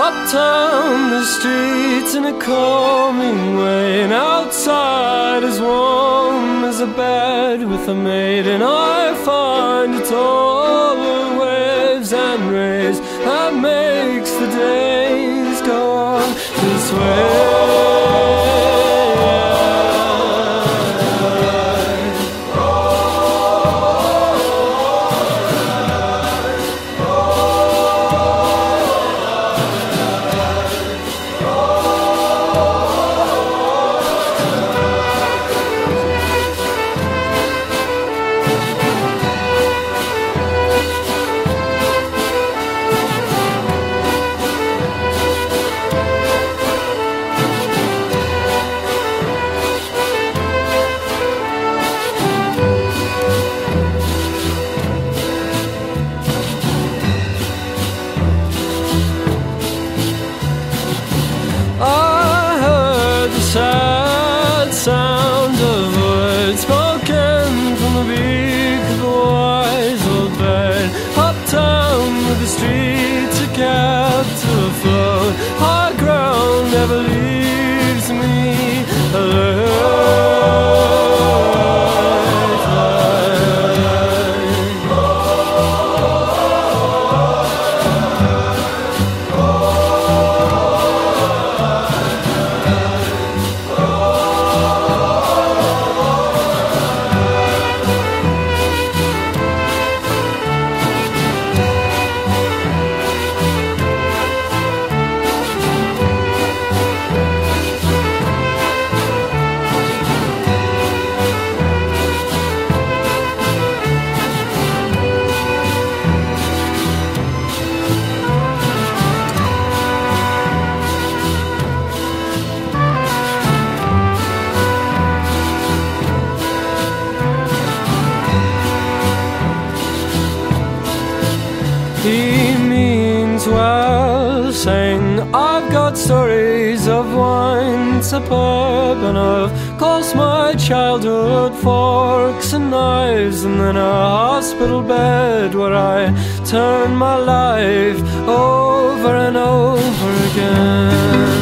Uptown, the streets in a calming way, and outside as warm as a bed with a maid, and I find it's all the waves and rays that makes the days He means well, saying, I've got stories of wine superb and of course my childhood forks and knives, and then a hospital bed where I turn my life over and over again.